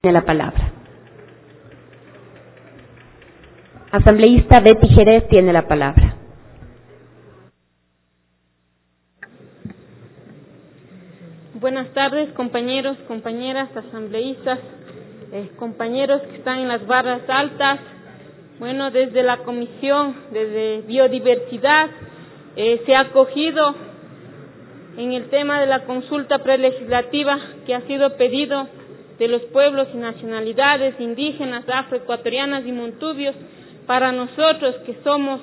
tiene la palabra. Asambleísta Betty Jerez tiene la palabra. Buenas tardes, compañeros, compañeras, asambleístas, eh, compañeros que están en las barras altas. Bueno, desde la Comisión de Biodiversidad eh, se ha acogido en el tema de la consulta prelegislativa que ha sido pedido de los pueblos y nacionalidades indígenas, afroecuatorianas y montubios, para nosotros que somos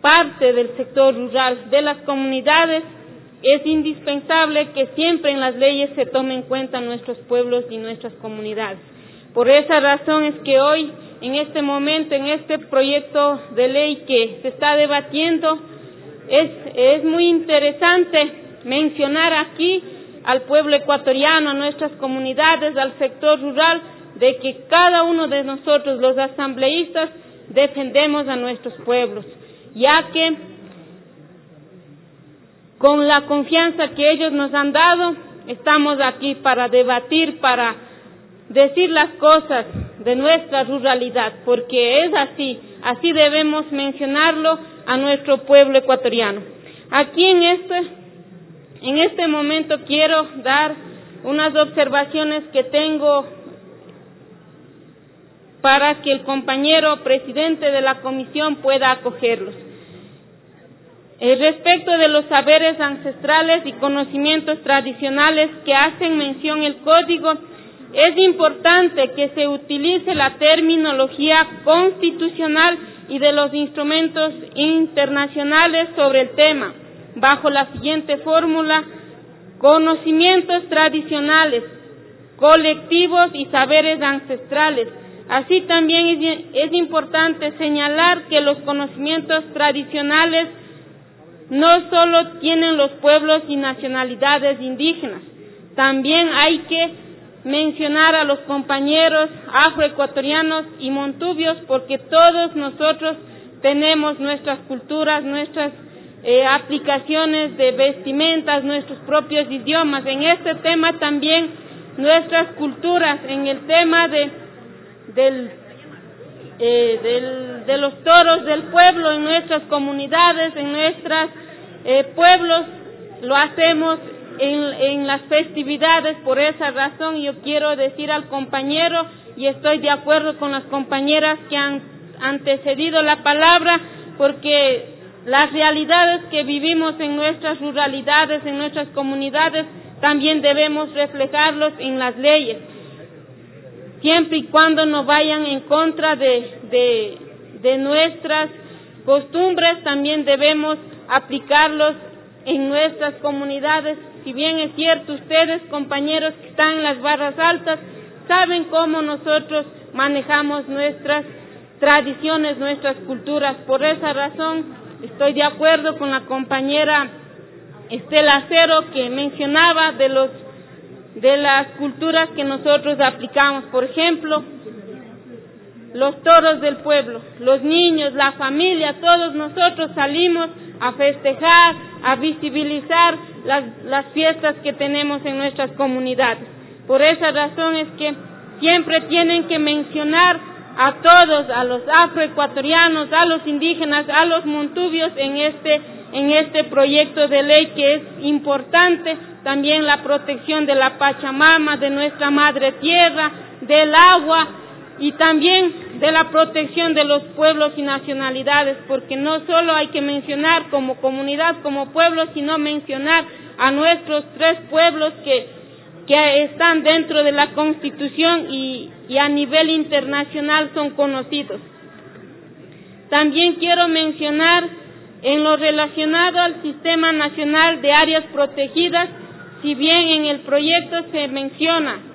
parte del sector rural de las comunidades, es indispensable que siempre en las leyes se tomen en cuenta nuestros pueblos y nuestras comunidades. Por esa razón es que hoy, en este momento, en este proyecto de ley que se está debatiendo, es, es muy interesante mencionar aquí al pueblo ecuatoriano, a nuestras comunidades, al sector rural, de que cada uno de nosotros, los asambleístas, defendemos a nuestros pueblos, ya que con la confianza que ellos nos han dado, estamos aquí para debatir, para decir las cosas de nuestra ruralidad, porque es así, así debemos mencionarlo a nuestro pueblo ecuatoriano. Aquí en este en este momento quiero dar unas observaciones que tengo para que el compañero presidente de la comisión pueda acogerlos. Eh, respecto de los saberes ancestrales y conocimientos tradicionales que hacen mención el código, es importante que se utilice la terminología constitucional y de los instrumentos internacionales sobre el tema bajo la siguiente fórmula, conocimientos tradicionales, colectivos y saberes ancestrales. Así también es, importante señalar que los conocimientos tradicionales no solo tienen los pueblos y nacionalidades indígenas, también hay que mencionar a los compañeros afroecuatorianos y montubios porque todos nosotros tenemos nuestras culturas, nuestras eh, aplicaciones de vestimentas, nuestros propios idiomas. En este tema también nuestras culturas, en el tema de, del, eh, del, de los toros del pueblo, en nuestras comunidades, en nuestros eh, pueblos, lo hacemos en, en las festividades. Por esa razón yo quiero decir al compañero, y estoy de acuerdo con las compañeras que han antecedido la palabra, porque las realidades que vivimos en nuestras ruralidades, en nuestras comunidades, también debemos reflejarlos en las leyes, siempre y cuando no vayan en contra de, de, nuestras costumbres, también debemos aplicarlos en nuestras comunidades. Si bien es cierto, ustedes, compañeros que están en las barras altas, saben cómo nosotros manejamos nuestras tradiciones, nuestras culturas. Por esa razón, Estoy de acuerdo con la compañera Estela Cero que mencionaba de los de las culturas que nosotros aplicamos, por ejemplo, los toros del pueblo, los niños, la familia, todos nosotros salimos a festejar, a visibilizar las, las fiestas que tenemos en nuestras comunidades. Por esa razón es que siempre tienen que mencionar a todos, a los afroecuatorianos, a los indígenas, a los montubios en este, en este proyecto de ley que es importante, también la protección de la Pachamama, de nuestra madre tierra, del agua y también de la protección de los pueblos y nacionalidades, porque no solo hay que mencionar como comunidad, como pueblo, sino mencionar a nuestros tres pueblos que que están dentro de la Constitución y, a nivel internacional son conocidos. También quiero mencionar en lo relacionado al Sistema Nacional de Áreas Protegidas, si bien en el proyecto se menciona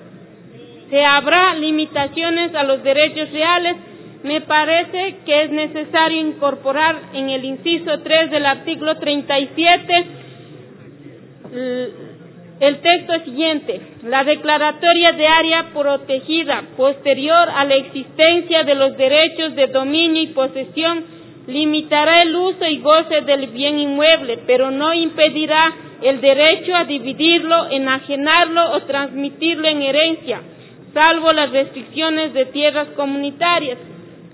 se habrá limitaciones a los derechos reales, me parece que es necesario incorporar en el inciso 3 del artículo 37 el texto siguiente, la declaratoria de área protegida posterior a la existencia de los derechos de dominio y posesión limitará el uso y goce del bien inmueble, pero no impedirá el derecho a dividirlo, enajenarlo o transmitirlo en herencia, salvo las restricciones de tierras comunitarias.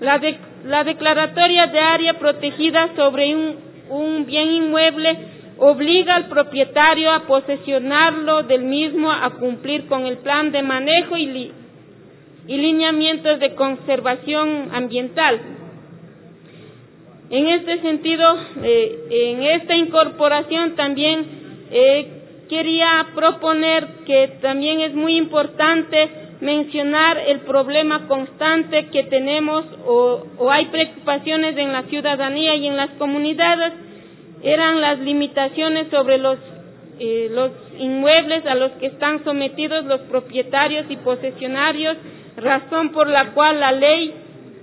La, la declaratoria de área protegida sobre un bien inmueble obliga al propietario a posesionarlo del mismo a cumplir con el plan de manejo y, y lineamientos de conservación ambiental. En este sentido, eh, en esta incorporación también eh, quería proponer que también es muy importante mencionar el problema constante que tenemos o, o hay preocupaciones en la ciudadanía y en las comunidades eran las limitaciones sobre los, eh, los inmuebles a los que están sometidos los propietarios y posesionarios, razón por la cual la ley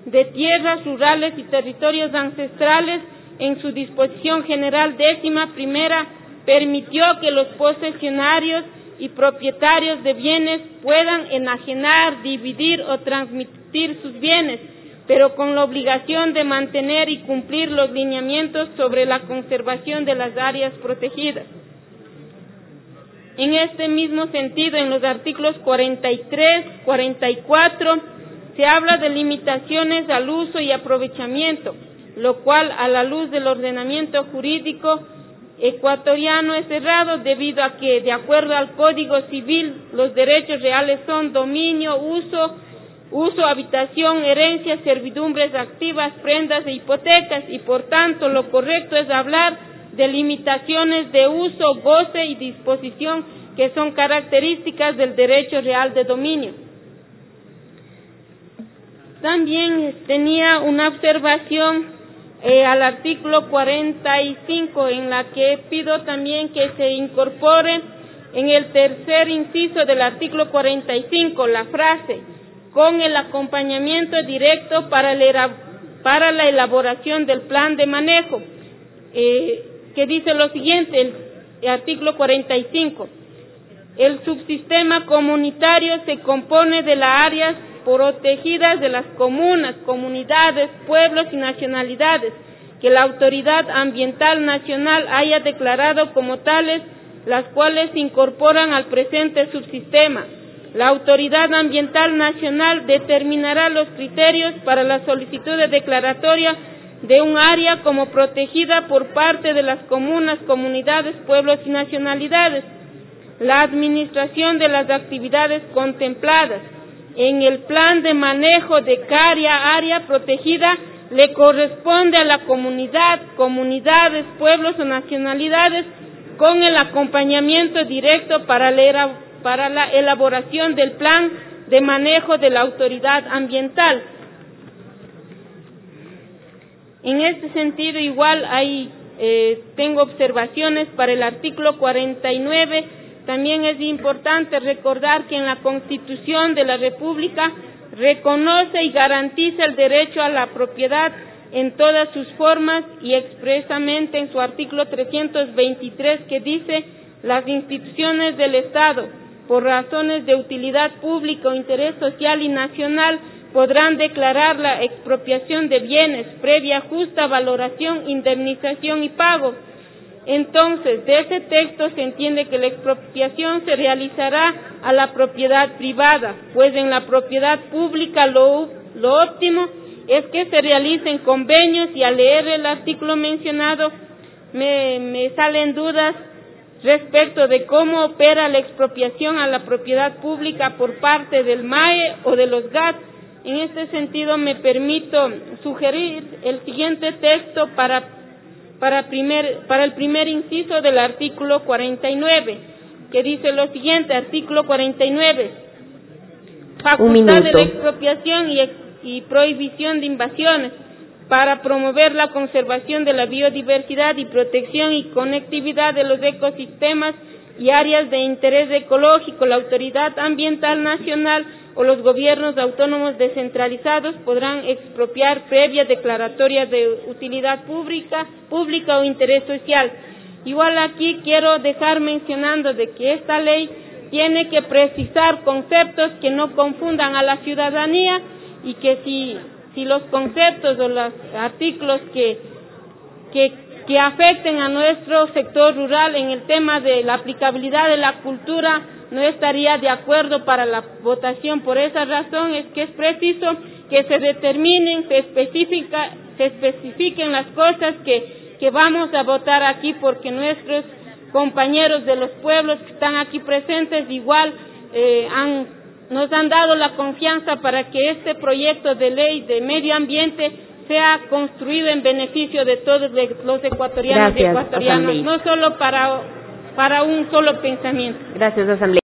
de tierras rurales y territorios ancestrales en su disposición general décima primera permitió que los posesionarios y propietarios de bienes puedan enajenar, dividir o transmitir sus bienes pero con la obligación de mantener y cumplir los lineamientos sobre la conservación de las áreas protegidas. En este mismo sentido, en los artículos 43, 44, se habla de limitaciones al uso y aprovechamiento, lo cual, a la luz del ordenamiento jurídico ecuatoriano, es cerrado debido a que, de acuerdo al Código Civil, los derechos reales son dominio, uso, uso, habitación, herencia, servidumbres activas, prendas e hipotecas y por tanto lo correcto es hablar de limitaciones de uso, goce y disposición que son características del derecho real de dominio. También tenía una observación eh, al artículo 45 en la que pido también que se incorpore en el tercer inciso del artículo 45 la frase con el acompañamiento directo para, la elaboración del plan de manejo, eh, que dice lo siguiente, el, artículo 45. El subsistema comunitario se compone de las áreas protegidas de las comunas, comunidades, pueblos y nacionalidades que la autoridad ambiental nacional haya declarado como tales, las cuales se incorporan al presente subsistema la Autoridad Ambiental Nacional determinará los criterios para la solicitud de declaratoria de un área como protegida por parte de las comunas, comunidades, pueblos y nacionalidades. La administración de las actividades contempladas en el plan de manejo de cada área protegida le corresponde a la comunidad, comunidades, pueblos o nacionalidades con el acompañamiento directo para leer para la elaboración del plan de manejo de la autoridad ambiental. En este sentido, igual hay, eh, tengo observaciones para el artículo 49. También es importante recordar que en la Constitución de la República reconoce y garantiza el derecho a la propiedad en todas sus formas y expresamente en su artículo 323 que dice las instituciones del Estado por razones de utilidad pública o interés social y nacional, podrán declarar la expropiación de bienes previa justa valoración, indemnización y pago. Entonces, de ese texto se entiende que la expropiación se realizará a la propiedad privada, pues en la propiedad pública lo, lo óptimo es que se realicen convenios y al leer el artículo mencionado me, me salen dudas respecto de cómo opera la expropiación a la propiedad pública por parte del MAE o de los GAT. En este sentido, me permito sugerir el siguiente texto para, para, primer, para el primer inciso del artículo 49, que dice lo siguiente, artículo 49, facultad de la expropiación y, y prohibición de invasiones para promover la conservación de la biodiversidad y protección y conectividad de los ecosistemas y áreas de interés ecológico, la Autoridad Ambiental Nacional o los gobiernos autónomos descentralizados podrán expropiar previa declaratoria de utilidad pública, pública o interés social. Igual aquí quiero dejar mencionando de que esta ley tiene que precisar conceptos que no confundan a la ciudadanía y que si si los conceptos o los artículos que, que, afecten a nuestro sector rural en el tema de la aplicabilidad de la cultura no estaría de acuerdo para la votación. Por esa razón es que es preciso que se determinen, se, especifica, se especifiquen las cosas que, que vamos a votar aquí, porque nuestros compañeros de los pueblos que están aquí presentes igual eh, han, nos han dado la confianza para que este proyecto de ley de medio ambiente sea construido en beneficio de todos los ecuatorianos Gracias, y ecuatorianas, no solo para, para un solo pensamiento. Gracias, Asamblea.